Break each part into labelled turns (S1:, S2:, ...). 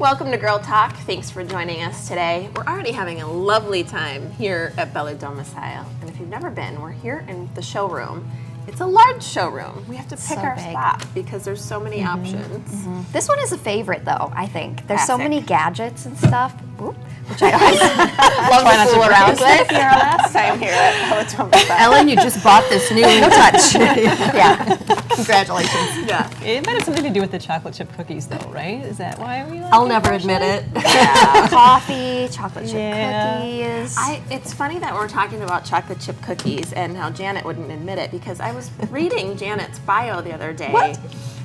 S1: Welcome to Girl Talk. Thanks for joining us today. We're already having a lovely time here at Bella Domicile. And if you've never been, we're here in the showroom. It's a large showroom. We have to pick
S2: So
S1: our
S2: big.
S1: spot because there's so many mm-hmm. options. Mm-hmm.
S2: This one is a favorite, though. I think there's so many gadgets and stuff, Oop, which I always love
S1: Try
S2: to fool around with.
S1: if last time here at Bella Domicile.
S3: Ellen, you just bought this new touch.
S2: Yeah,
S3: Congratulations.
S1: Yeah.
S4: It might have something to do with the chocolate chip cookies, though, right? Is that why we like
S3: I'll
S4: it
S3: never admit it. Yeah.
S2: coffee, chocolate chip
S4: Yeah.
S2: cookies.
S1: I, it's funny that we're talking about chocolate chip cookies and how Janet wouldn't admit it because I was reading Janet's bio the other day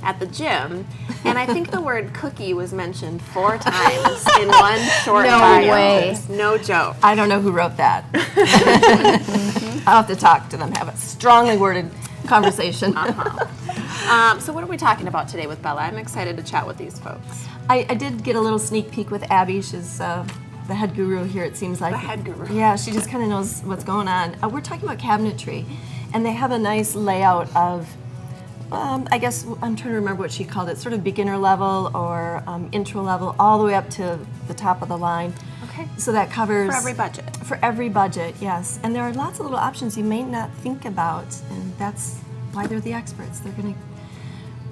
S1: at the gym, and I think the word cookie was mentioned four times in one short
S3: No
S1: bio.
S3: way.
S1: No joke.
S3: I don't know who wrote that. I'll have to talk to them, have a strongly worded conversation.
S1: Um, so, what are we talking about today with Bella? I'm excited to chat with these folks.
S3: I, I did get a little sneak peek with Abby. She's uh, the head guru here, it seems like.
S1: The head guru.
S3: Yeah, she just kind of knows what's going on. Uh, we're talking about cabinetry, and they have a nice layout of, um, I guess, I'm trying to remember what she called it, sort of beginner level or um, intro level, all the way up to the top of the line.
S1: Okay.
S3: So that covers
S1: For every budget.
S3: For every budget, yes. And there are lots of little options you may not think about, and that's why they're the experts. They're going to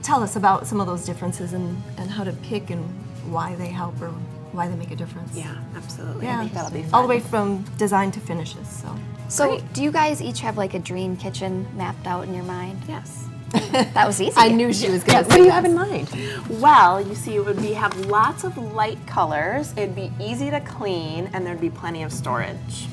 S3: tell us about some of those differences and, and how to pick and why they help or why they make a difference.
S1: Yeah, absolutely. I
S3: Yeah.
S1: think that'll be fun.
S3: All the way from design to finishes. So
S2: so, do you guys each have like a dream kitchen mapped out in your mind?
S1: Yes.
S2: That was easy.
S3: I knew she was going to
S4: What do you have in mind?
S1: Well, you see, it would be have lots of light colors. It'd be easy to clean, and there'd be plenty of storage.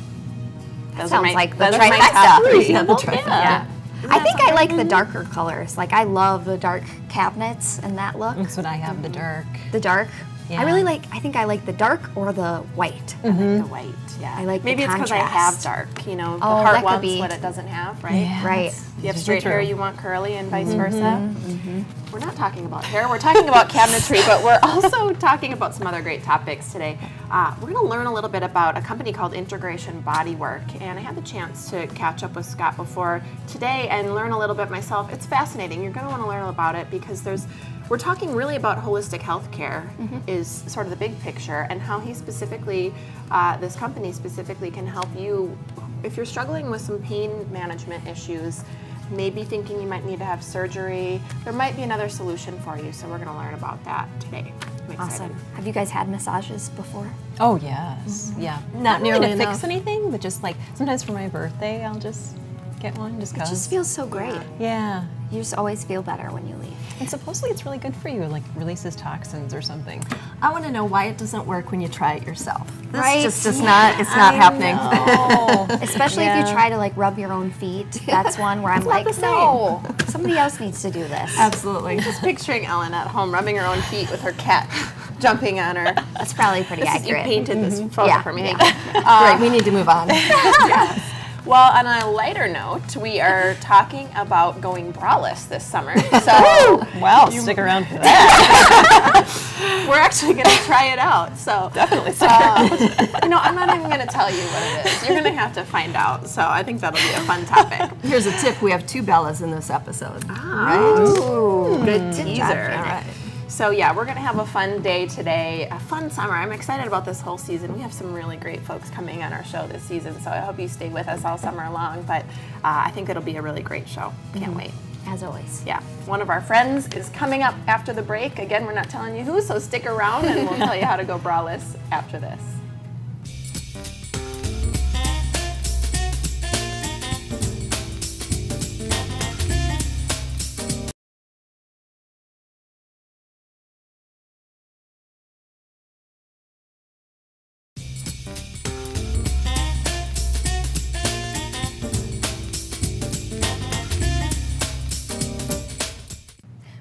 S1: Those
S2: sounds like the
S1: those are
S2: trifecta.
S1: top.
S3: Yeah, the trifecta.
S1: Yeah.
S2: I think I like the mm-hmm. darker colors. Like I love the dark cabinets and that look.
S4: That's what I have, the dark.
S2: The dark. I really like. I think I like the dark or the white.
S1: I think the mm-hmm. white, yeah.
S2: I like the
S1: Maybe it's because I have dark. You know, the
S2: Oh, that
S1: heart wants
S2: be.
S1: what it doesn't have, right?
S4: Yeah.
S2: Right.
S1: You have straight hair, you want curly, and vice
S2: Mm-hmm.
S1: versa. We're not talking about hair. We're talking about cabinetry, but we're also talking about some other great topics today. Uh, we're going to learn a little bit about a company called Integration Bodywork, and I had the chance to catch up with Scott before today and learn a little bit myself. It's fascinating. You're going to want to learn about it because there's we're talking really about holistic healthcare is sort of the big picture and how he specifically uh, this company specifically can help you if you're struggling with some pain management issues maybe thinking you might need to have surgery there might be another solution for you so we're going to learn about that today I'm.
S2: Awesome. Have you guys had massages before?
S4: Oh yes, mm-hmm. yeah.
S3: Not
S4: really
S3: nearly
S4: to
S3: enough.
S4: fix anything, but just like sometimes for my birthday, I'll just get one just
S2: It just feels so great.
S4: yeah.
S2: You just always feel better when you leave.
S4: And supposedly it's really good for you, like releases toxins or something.
S3: I want to know why it doesn't work when you try it yourself. This
S2: Right?
S3: just is not, it's not happening.
S4: Oh,
S2: Especially if you try to like rub your own feet. That's one where I'm like, no, somebody else needs to do this.
S3: Absolutely.
S1: just picturing ellen at home rubbing her own feet with her cat jumping on her
S2: That's probably pretty
S1: this is, you
S2: accurate.
S1: painted this mm-hmm. photo
S2: Yeah,
S1: for me
S2: yeah.
S1: You.
S3: Great, we need to move on.
S1: Well, on a lighter note, we are talking about going braless this summer. So
S4: well, stick around for that.
S1: we're actually going to try it out. So definitely. Uh, you know, I'm not even going to tell you what it is. You're going to have to find out. So I think that'll be a fun topic.
S3: Here's a tip we have two Bellas in this episode. Ah.
S1: Ooh, good hmm.
S2: teaser.
S3: All right.
S1: So yeah, we're gonna have a fun day today, a fun summer. I'm excited about this whole season. We have some really great folks coming on our show this season, so I hope you stay with us all summer long. But uh, I think it'll be a really great show. Can't wait.
S2: As always.
S1: Yeah, one of our friends is coming up after the break. Again, we're not telling you who, so stick around and we'll tell you how to go braless after this.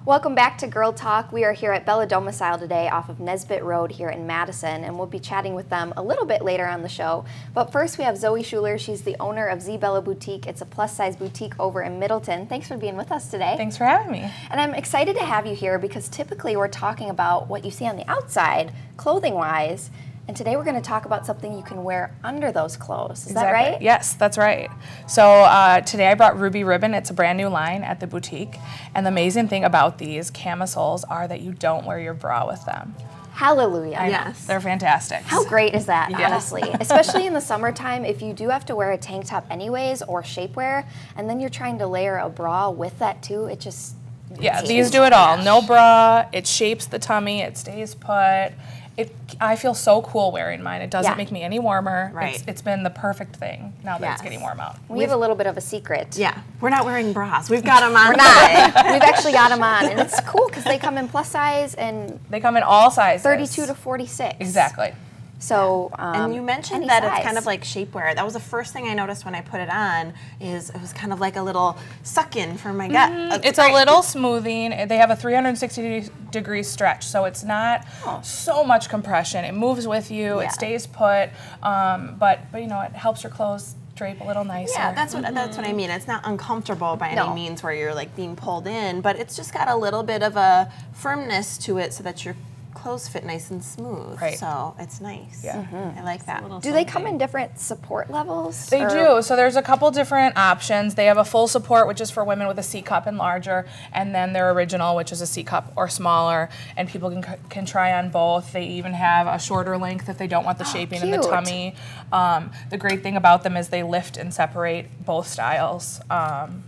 S2: Welcome back to Girl Talk. We are here at Bella Domicile today off of Nesbitt Road here in Madison, and we'll be chatting with them a little bit later on the show. But first, we have Zoe Schuler. She's the owner of Z Bella Boutique. It's a plus size boutique over in Middleton. Thanks for being with us today.
S5: Thanks for having me.
S2: And I'm excited to have you here because typically we're talking about what you see on the outside, clothing wise. And today we're going to talk about something you can wear under those clothes. Is that right?
S5: Yes, that's right. So uh, today I brought Ruby Ribbon. It's a brand new line at the boutique. And the amazing thing about these camisoles are that you don't wear your bra with them.
S2: Hallelujah.
S1: Yes.
S5: They're fantastic.
S2: How great is that,
S5: Yeah.
S2: honestly? Especially in the summertime, if you do have to wear a tank top anyways or shapewear, and then you're trying to layer a bra with that too, it just
S5: Yeah, these do it all. No bra. It shapes the tummy. It stays put. It. I feel so cool wearing mine. It doesn't
S2: Yeah.
S5: make me any warmer.
S1: Right.
S5: It's, it's been the perfect thing now that it's getting warm out.
S2: We have a little bit of a secret.
S1: Yeah, we're not wearing bras. We've got them on.
S2: We're not. We've actually got them on, and it's cool because they come in plus size and
S5: They come in all sizes.
S2: 32 to 46.
S5: Exactly.
S2: So, um,
S1: And you mentioned that it's kind of like shapewear. That was the first thing I noticed when I put it on. Is it was kind of like a little suck in for my gut. That's
S5: It's a little smoothing. They have a 360 degree stretch, so it's not so much compression. It moves with you.
S2: Yeah.
S5: It stays put. Um, but but you know it helps your clothes drape a little nicer.
S1: Yeah, that's what that's what I mean. It's not uncomfortable by
S2: No.
S1: any means where you're like being pulled in, but it's just got a little bit of a firmness to it so that your clothes fit nice and smooth.
S5: Right.
S1: So it's nice.
S5: Yeah.
S1: I like that.
S2: Do they come in different support levels?
S5: They
S2: or-
S5: do. So there's a couple different options. They have a full support, which is for women with a C cup and larger, and then their original, which is a C cup or smaller. And people can can try on both. They even have a shorter length if they don't want the shaping in the tummy. Um, the great thing about them is they lift and separate both styles. Um,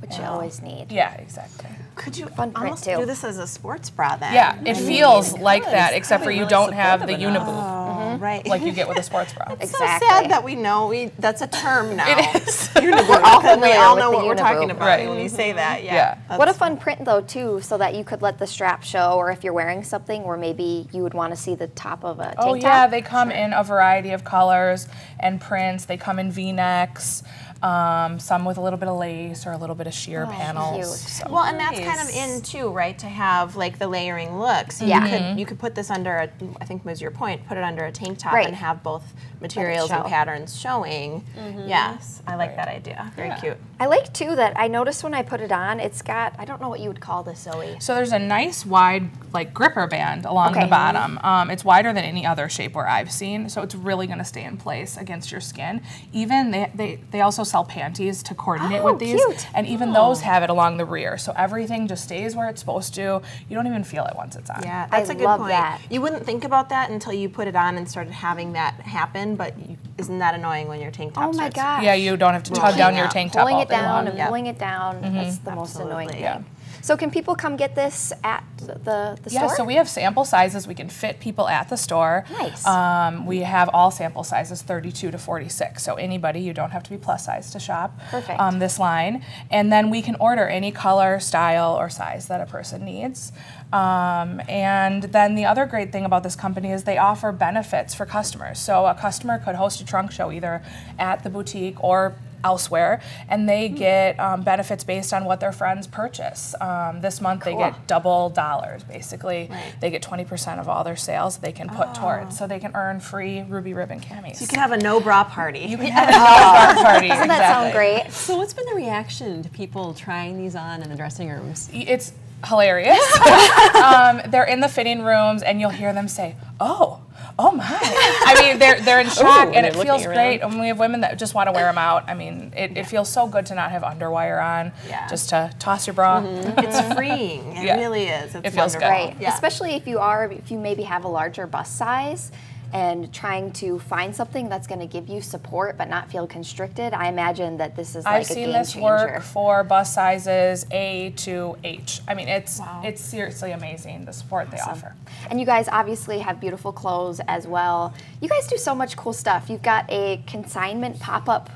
S2: Which you always need.
S5: yeah, exactly.
S1: Could you
S2: Fun print,
S1: almost
S2: too.
S1: do this as a sports bra then?
S5: Yeah, it feels like that, except for you
S4: really
S5: don't have the
S4: supportive
S5: uniboob
S1: Oh, right.
S5: like you get with a sports bra.
S1: It's
S2: Exactly.
S1: so sad that we know we that's a term now.
S5: It is.
S1: Uniboob. We're all
S2: familiar
S1: we all
S2: with
S1: know
S2: the
S1: what we're talking about
S5: Right.
S1: when you say that. Yeah.
S5: Yeah.
S2: What a fun print though too, so that you could let the strap show, or if you're wearing something where maybe you would want to see the top of a tank
S5: Oh
S2: top.
S5: yeah, they come in a variety of colors and prints. They come in V-necks, um, some with a little bit of lace or a little bit of sheer panels. So-
S1: Well, and that's kind of in too, right? To have like the layering look. So
S2: Yeah.
S1: you could you could put this under a I think was your point, put it under a tank top
S2: Right.
S1: and have both materials and patterns showing. Yes, I like that idea. Very cute.
S2: I like too that I noticed when I put it on, it's got I don't know what you would call this, Zoe.
S5: So there's a nice wide like gripper band along
S2: Okay.
S5: the bottom. Um, it's wider than any other shapewear I've seen, so it's really going to stay in place against your skin. Even they, they they also sell panties to coordinate
S2: Oh,
S5: with these,
S2: cute.
S5: and even those have it along the rear, so everything just stays where it's supposed to. You don't even feel it once it's on.
S1: Yeah, that's
S2: I
S1: a good
S2: love
S1: point.
S2: that.
S1: You wouldn't think about that until you put it on and started having that happen, but you, isn't that annoying when your tank top
S2: Oh my
S1: starts
S2: gosh.
S5: Yeah, you don't have to tug down your tank top
S2: Pulling
S5: all
S2: it down
S5: long.
S2: and
S1: Yep.
S2: pulling it down. Mm-hmm. That's the most annoying thing.
S5: Yeah.
S2: So can people come get this at the, the
S5: Yeah,
S2: store?
S5: so we have sample sizes. We can fit people at the store.
S2: Nice.
S5: Um, we have all sample sizes, 32 to 46. So anybody, you don't have to be plus size to shop.
S2: Perfect.
S5: Um, this line, and then we can order any color, style, or size that a person needs. Um, and then the other great thing about this company is they offer benefits for customers. So a customer could host a trunk show either at the boutique or elsewhere, and they
S2: Hmm.
S5: get um, benefits based on what their friends purchase. Um, this month they get double dollars, basically.
S1: Right.
S5: They get 20% of all their sales they can put towards, so they can earn free Ruby Ribbon camis.
S1: You can have a no bra party.
S5: You can have a no bra party.
S2: Doesn't that sound great?
S4: So what's been the reaction to people trying these on in the dressing rooms?
S5: It's hilarious. um, they're in the fitting rooms, and you'll hear them say, "Oh, oh my!" I mean, they're they're in shock, and it feels great. And we have women that just want to wear them out. I mean, it, it feels so good to not have underwire on,
S1: Yeah.
S5: just to toss your bra. Mm-hmm.
S1: it's freeing. It
S5: Yeah.
S1: really is. It's
S5: It feels good.
S1: wonderful.
S2: Right.
S1: Yeah.
S2: Especially if you are, if you maybe have a larger bust size and trying to find something that's going to give you support but not feel constricted. I imagine that this is like
S5: I've
S2: a
S5: seen
S2: game
S5: this
S2: changer.
S5: work for bus sizes A to H. I mean, it's it's seriously amazing the support they offer.
S2: And you guys obviously have beautiful clothes as well. You guys do so much cool stuff. You've got a consignment pop up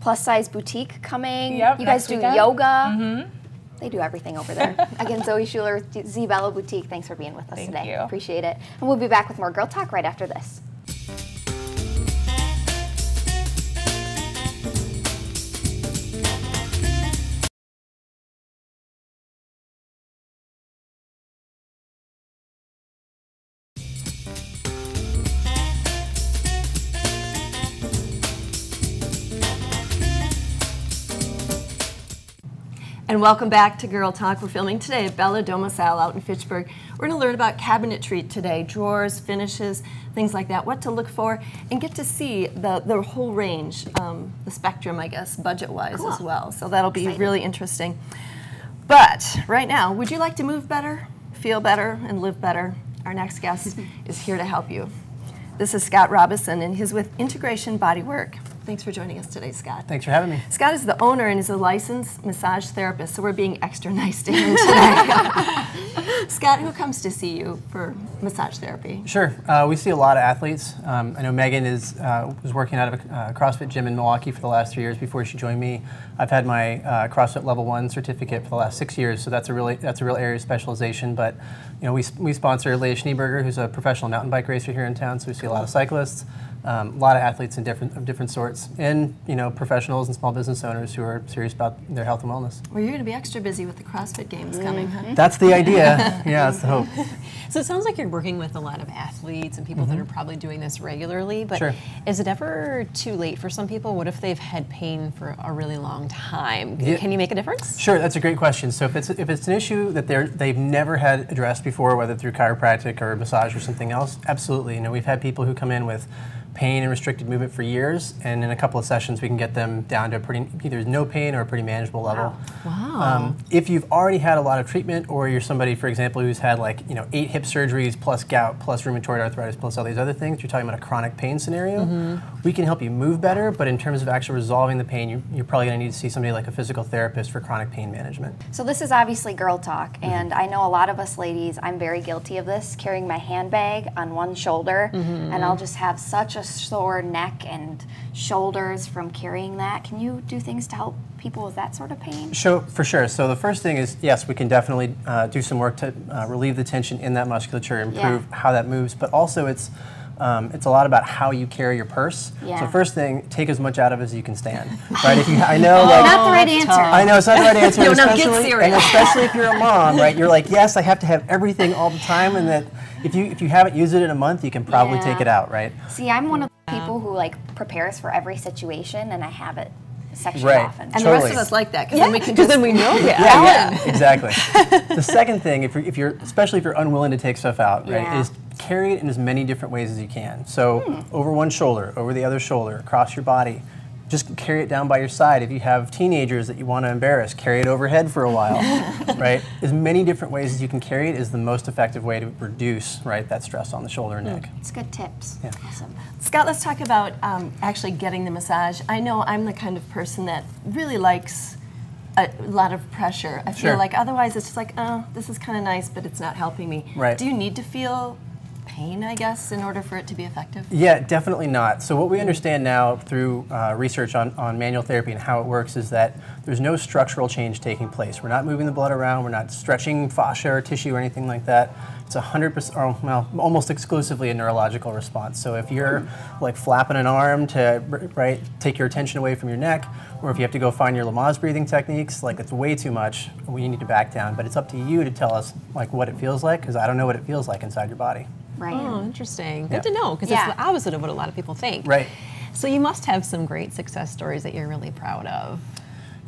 S2: plus size boutique coming.
S5: Yep,
S2: you guys
S5: next
S2: do
S5: weekend.
S2: yoga. Mm-hmm. They do everything over there. Again, Zoe Schuler, Z Bella Boutique, thanks for being with us
S5: Thank
S2: today.
S5: you.
S2: Appreciate it. And we'll be back with more Girl Talk right after this.
S3: And welcome back to Girl Talk. We're filming today at Bella Domicile out in Fitchburg. We're going to learn about cabinetry today, drawers, finishes, things like that, what to look for, and get to see the, the whole range, um, the spectrum, I guess, budget-wise as well. So that'll be really interesting. But right now, would you like to move better, feel better, and live better? Our next guest is here to help you. This is Scott Robison, and he's with Integration Bodywork. Thanks for joining us today, Scott.
S6: Thanks for having me.
S3: Scott is the owner and is a licensed massage therapist, so we're being extra nice to him today. Scott, who comes to see you for massage therapy?
S6: Sure. Uh, we see a lot of athletes. Um, I know Megan is uh, was working out of a uh, CrossFit gym in Milwaukee for the last three years before she joined me. I've had my uh, CrossFit Level One certificate for the last six years, so that's a really that's a real area of specialization. But you know, we, we sponsor Leah Schneeberger, who's a professional mountain bike racer here in town, so we see a lot of cyclists. Um, a lot of athletes in different of different sorts, and you know professionals and small business owners who are serious about their health and wellness.
S3: Well, you're going to be extra busy with the CrossFit Games coming, huh?
S6: That's the idea. yeah, that's the hope.
S4: So it sounds like you're working with a lot of athletes and people that are probably doing this regularly. But
S6: Sure.
S4: is it ever too late for some people? What if they've had pain for a really long time?
S6: Yeah.
S4: Can you make a difference?
S6: Sure, that's a great question. So if it's if it's an issue that they're they've never had addressed before, whether through chiropractic or massage or something else, absolutely. You know, we've had people who come in with pain and restricted movement for years, and in a couple of sessions we can get them down to a pretty either no pain or a pretty manageable level.
S4: Wow.
S6: Um, if you've already had a lot of treatment, or you're somebody, for example, who's had like you know eight hip surgeries plus gout plus rheumatoid arthritis plus all these other things, you're talking about a chronic pain scenario. Mm-hmm. We can help you move better, but in terms of actually resolving the pain, you, you're probably going to need to see somebody like a physical therapist for chronic pain management.
S2: So this is obviously girl talk, mm-hmm. and I know a lot of us ladies. I'm very guilty of this, carrying my handbag on one shoulder, mm-hmm. and I'll just have such a sore neck and shoulders from carrying that. Can you do things to help people with that sort of pain?
S6: So for sure. So the first thing is yes, we can definitely uh, do some work to uh, relieve the tension in that musculature, improve
S2: Yeah.
S6: how that moves, but also it's. Um, it's a lot about how you carry your purse.
S2: Yeah.
S6: So first thing, take as much out of it as you can stand. Right? If you, I know, like,
S2: Not the right answer.
S6: I know it's not the right answer.
S3: No,
S6: and
S3: now get
S6: especially,
S3: serious.
S6: And especially if you're a mom, right? You're like, yes, I have to have everything all the time, and that if you if you haven't used it in a month, you can probably
S2: Yeah.
S6: take it out, right?
S2: See, I'm one of the people who like prepares for every situation, and I have it sectioned
S6: Right.
S2: off. And
S3: And the rest of us like that because then we can
S4: Because
S3: just
S4: then we know that.
S6: Yeah, yeah, exactly. the second thing, if you're, if you're, especially if you're unwilling to take stuff out, right,
S2: Yeah.
S6: is carry it in as many different ways as you can. So hmm. over one shoulder, over the other shoulder, across your body. Just carry it down by your side. If you have teenagers that you want to embarrass, carry it overhead for a while, right? As many different ways as you can carry it is the most effective way to reduce, right, that stress on the shoulder and neck.
S2: it's good tips.
S6: Yeah.
S2: Awesome.
S3: Scott, let's talk about um, actually getting the massage. I know I'm the kind of person that really likes a lot of pressure. I feel
S6: Sure.
S3: like otherwise it's just like, oh, this is kind of nice, but it's not helping me.
S6: Right.
S3: Do you need to feel pain, I guess, in order for it to be effective?
S6: Yeah, definitely not. So what we understand now through uh, research on, on manual therapy and how it works is that there's no structural change taking place. We're not moving the blood around. We're not stretching fascia or tissue or anything like that. It's 100%, or well, almost exclusively a neurological response. So if you're like flapping an arm to right take your attention away from your neck, or if you have to go find your Lamaze breathing techniques, like it's way too much, we need to back down. But it's up to you to tell us like what it feels like, because I don't know what it feels like inside your body.
S2: Right.
S4: Oh, interesting. Good to know because
S2: Yeah.
S4: it's the opposite of what a lot of people think.
S6: Right.
S4: So you must have some great success stories that you're really proud of.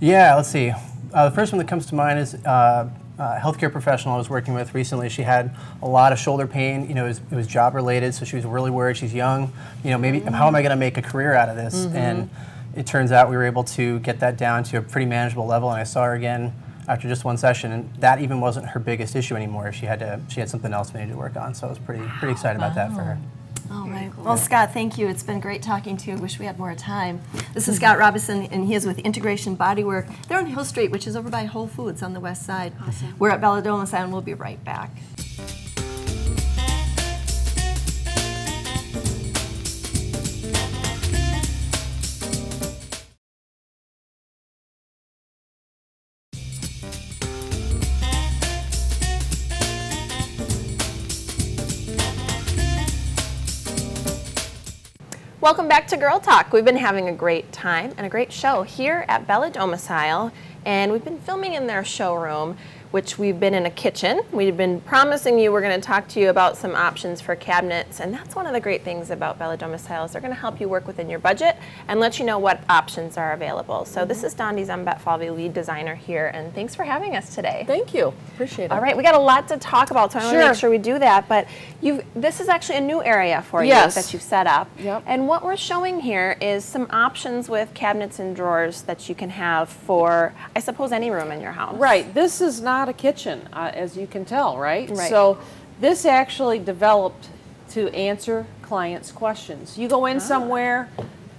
S6: Yeah, let's see. Uh, the first one that comes to mind is uh, a healthcare professional I was working with recently. She had a lot of shoulder pain. You know, it was, it was job related, so she was really worried. She's young. You know, maybe how am I going to make a career out of this? And it turns out we were able to get that down to a pretty manageable level. And I saw her again after just one session, and that even wasn't her biggest issue anymore. She had to she had something else we needed to work on. So I was pretty pretty excited about that for her.
S3: All right. Well, Scott, thank you. It's been great talking to you. Wish we had more time. This is Scott Robinson, and he is with Integration Bodywork. They're on Hill Street, which is over by Whole Foods on the west side. Awesome. We're at Bella Domicile. We'll be right back.
S1: Welcome back to Girl Talk. We've been having a great time and a great show here at Bella Domicile, and we've been filming in their showroom, which we've been in a kitchen. We've been promising you we're going to talk to you about some options for cabinets, and that's one of the great things about Bella Domicile is they're going to help you work within your budget and let you know what options are available. So this is Dondi Zumbet Falvey, lead designer here, and thanks for having us today.
S7: Thank you. Appreciate it.
S1: All right, we got a lot to talk about, so I want to
S7: Sure.
S1: make sure we do that. But you, this is actually a new area for
S7: Yes.
S1: you that you've set up.
S7: Yep.
S1: And what we're showing here is some options with cabinets and drawers that you can have for, I suppose, any room in your house.
S7: Right. This is not a kitchen, uh, as you can tell, right?
S1: Right.
S7: So This actually developed to answer clients' questions. You go in somewhere,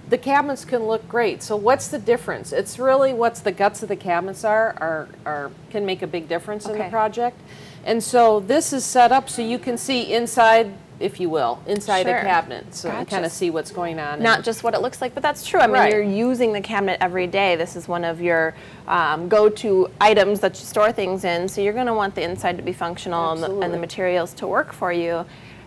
S7: the cabinets can look great. So what's the difference? It's really what's the guts of the cabinets are, are, are can make a big difference in the project. And so this is set up so you can see inside, if you will, inside
S1: Sure.
S7: a cabinet. So you
S1: Gotcha.
S7: kind of see what's going on.
S1: Not just what it looks like, but that's true. I mean,
S7: Right.
S1: you're using the cabinet every day. This is one of your um, go-to items that you store things in. So you're going to want the inside to be functional and the, and the materials to work for you.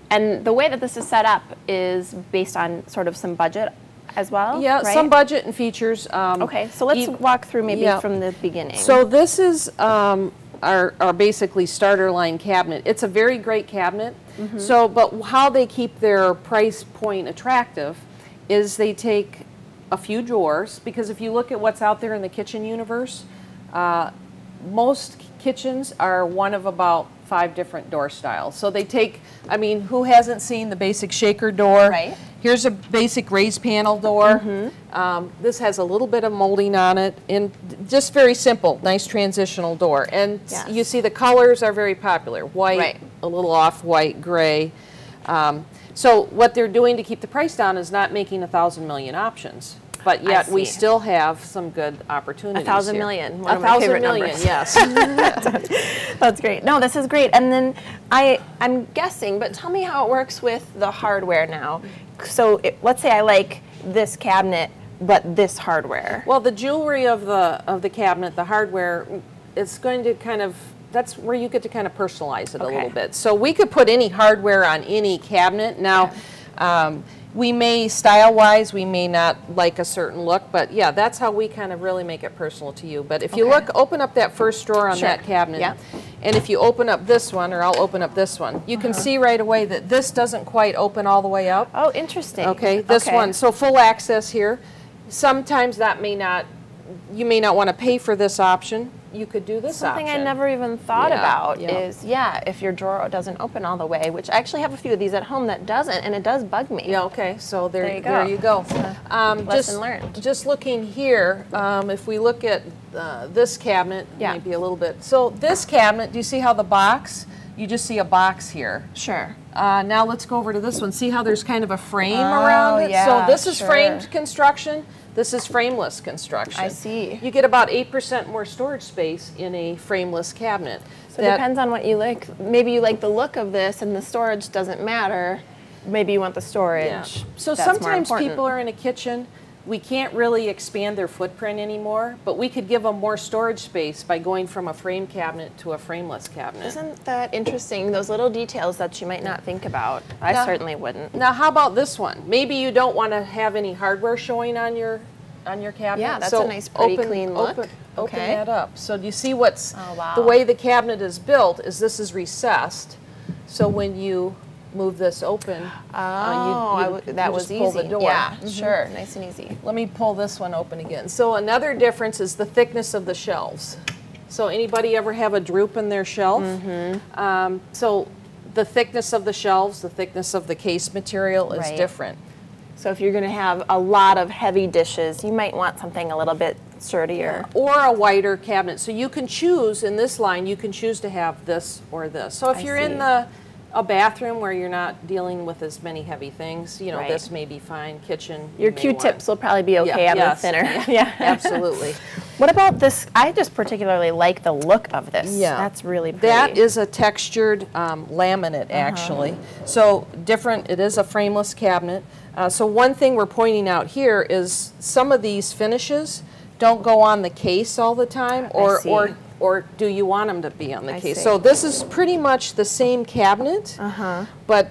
S1: And the way that this is set up is based on sort of some budget as well.
S7: Yeah,
S1: right?
S7: some budget and features. Um,
S1: Okay, so let's
S7: you-
S1: walk through maybe
S7: yeah.
S1: from the beginning.
S7: So this is um, our, our basically starter line cabinet. It's a very great cabinet.
S1: Mm-hmm.
S7: So, but how they keep their price point attractive is they take a few drawers because if you look at what's out there in the kitchen universe, uh, most kitchens are one of about five different door styles. So they take, I mean, who hasn't seen the basic shaker door?
S1: Right.
S7: Here's a basic raised panel door. Um, this has a little bit of molding on it, and just very simple, nice transitional door. And
S1: Yes.
S7: you see the colors are very popular: white,
S1: Right.
S7: A little off-white, gray. Um, so what they're doing to keep the price down is not making a thousand million options, but yet we still have some good opportunities.
S1: A thousand
S7: here.
S1: million, one
S7: a thousand million, yes.
S1: That's great. No, this is great. And then I, I'm guessing, but tell me how it works with the hardware now. So it, let's say I like this cabinet, but this hardware.
S7: Well, the jewelry of the of the cabinet, the hardware, it's going to kind of that's where you get to kind of personalize it a little bit. So we could put any hardware on any cabinet. Now, um, we may style wise, we may not like a certain look, but yeah, that's how we kind of really make it personal to you. But if you look, open up that first drawer on
S1: Sure.
S7: that cabinet.
S1: Yeah.
S7: And if you open up this one, or I'll open up this one, you can see right away that this doesn't quite open all the way up.
S1: oh, interesting.
S7: Okay, this
S1: Okay.
S7: one, so full access here. Sometimes that may not, you may not want to pay for this option. You could do this
S1: Something I never even thought
S7: Yeah,
S1: about
S7: yeah.
S1: is, yeah, if your drawer doesn't open all the way, which I actually have a few of these at home that doesn't, and it does bug me.
S7: Yeah, okay, so there,
S1: There you
S7: there
S1: go.
S7: you go. Um,
S1: lesson
S7: just,
S1: learned.
S7: Just looking here, um, if we look at uh, this cabinet,
S1: Yeah.
S7: maybe a little bit. So this cabinet, do you see how the box, you just see a box here.
S1: Sure.
S7: Uh, now let's go over to this one. See how there's kind of a frame
S1: Oh,
S7: around it?
S1: yeah,
S7: so this is
S1: sure.
S7: framed construction. This is frameless construction.
S1: I see.
S7: You get about 8% more storage space in a frameless cabinet.
S1: So it depends on what you like. Maybe you like the look of this, and the storage doesn't matter. Maybe you want the storage.
S7: Yeah. So
S1: That's
S7: sometimes people are in a kitchen, we can't really expand their footprint anymore, but we could give them more storage space by going from a frame cabinet to a frameless cabinet.
S1: Isn't that interesting? Those little details that you might not think about. I
S7: Now-
S1: certainly wouldn't.
S7: Now, how about this one? Maybe you don't want to have any hardware showing on your on your cabinet.
S1: Yeah, that's
S7: so
S1: a nice, pretty,
S7: open,
S1: clean look.
S7: Open, open
S1: Okay.
S7: that up. So do you see what's
S1: Oh, wow.
S7: the way the cabinet is built? Is this is recessed, so when you move this open,
S1: Oh,
S7: uh, you,
S1: w- that
S7: you
S1: was
S7: pull
S1: easy.
S7: the door.
S1: Yeah,
S7: Mhm.
S1: sure. Nice and easy.
S7: Let me pull this one open again. So another difference is the thickness of the shelves. So anybody ever have a droop in their shelf?
S1: Mm-hmm.
S7: Um, so the thickness of the shelves, the thickness of the case material is
S1: Right.
S7: different.
S1: So if you're going to have a lot of heavy dishes, you might want something a little bit sturdier.
S7: Or a wider cabinet. So you can choose in this line. You can choose to have this or this. So if
S1: I
S7: you're
S1: see.
S7: in the a bathroom where you're not dealing with as many heavy things, you know,
S1: Right.
S7: this may be fine. Kitchen. you
S1: Your
S7: may
S1: Q-tips will probably be okay
S7: Yeah,
S1: on
S7: yes,
S1: the thinner.
S7: yeah, absolutely.
S1: What about this? I just particularly like the look of this.
S7: Yeah.
S1: That's really pretty.
S7: That is a textured um, laminate, actually. So different, it is a frameless cabinet. Uh, So one thing we're pointing out here is some of these finishes don't go on the case all the time, or,
S1: see.
S7: Or, do you want them to be on the
S1: I
S7: case?
S1: see.
S7: So this is pretty much the same cabinet,
S1: Uh-huh.
S7: but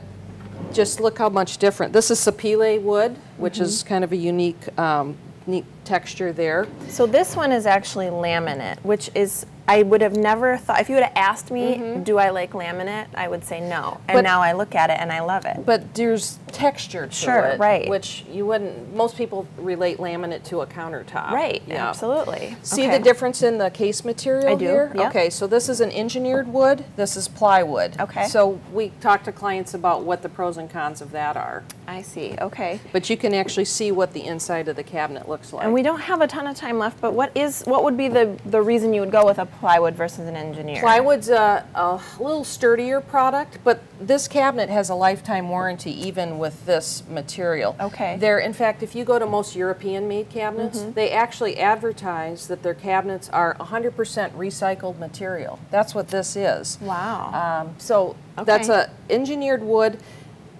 S7: just look how much different. This is sapele wood, which
S1: Mm-hmm.
S7: is kind of a unique, um, neat texture there.
S1: So this one is actually laminate, which is I would have never thought. If you would have asked me, mm-hmm. do I like laminate, I would say no. And
S7: But-
S1: now I look at it and I love it.
S7: But there's texture to
S1: Sure,
S7: it,
S1: right.
S7: which you wouldn't. Most people relate laminate to a countertop.
S1: right.
S7: Yeah.
S1: Absolutely.
S7: See
S1: Okay.
S7: the difference in the case material
S1: I do,
S7: here?
S1: yeah.
S7: Okay, so this is an engineered wood. This is plywood.
S1: Okay.
S7: So we talk to clients about what the pros and cons of that are.
S1: I see. Okay.
S7: But you can actually see what the inside of the cabinet looks like.
S1: And we don't have a ton of time left, but what is what would be the the reason you would go with a plywood versus an engineer?
S7: Plywood's a, a little sturdier product, but this cabinet has a lifetime warranty even with this material.
S1: Okay.
S7: There, in fact, if you go to most European-made cabinets, they actually advertise that their cabinets are 100% recycled material. That's what this is.
S1: Wow.
S7: Um, so that's
S1: Okay.
S7: a engineered wood.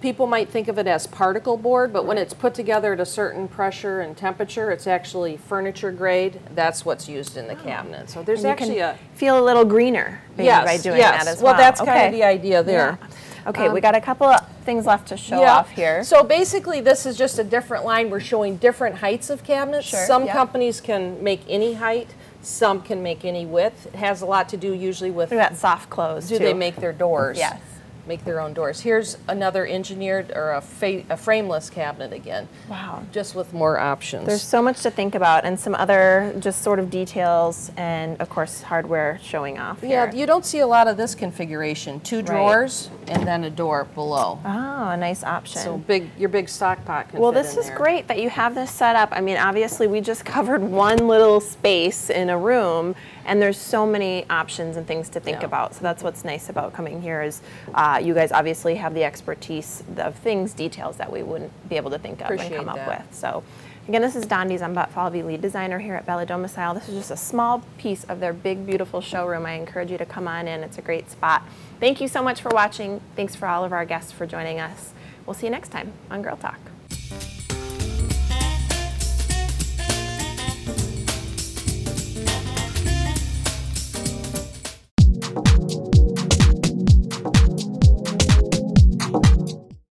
S7: People might think of it as particle board, but when it's put together at a certain pressure and temperature, it's actually furniture grade. That's what's used in the oh. cabinet. So there's actually
S1: can
S7: a
S1: feel a little greener maybe
S7: yes,
S1: by doing
S7: yes.
S1: that as
S7: well.
S1: well.
S7: that's kind of the idea there.
S1: Yeah. Okay, we um, got a couple of things left to show
S7: Yeah.
S1: off here.
S7: So basically, this is just a different line. We're showing different heights of cabinets.
S1: Sure,
S7: Some
S1: yeah.
S7: companies can make any height. Some can make any width. It has a lot to do usually with
S1: got soft close
S7: do
S1: too.
S7: they make their doors?
S1: Yes.
S7: Make their own doors. Here's another engineered or a, fa- a frameless cabinet again.
S1: Wow.
S7: Just with more options.
S1: There's so much to think about and some other just sort of details and of course hardware showing off
S7: yeah,
S1: here.
S7: you don't see a lot of this configuration. Two drawers and then a door below.
S1: Oh, a nice option.
S7: So big, your big stock pot can
S1: Well,
S7: fit
S1: this
S7: in
S1: is
S7: there.
S1: great that you have this set up. I mean, obviously, we just covered one little space in a room, and there's so many options and things to think
S7: Yeah.
S1: about. So that's what's nice about coming here is uh, you guys obviously have the expertise of things, details that we wouldn't be able to think of and
S7: Appreciate
S1: come up with. So. Again, this is Don Dees. I'm Bot lead designer here at Bella Domicile. This is just a small piece of their big, beautiful showroom. I encourage you to come on in. It's a great spot. Thank you so much for watching. Thanks for all of our guests for joining us. We'll see you next time on Girl Talk.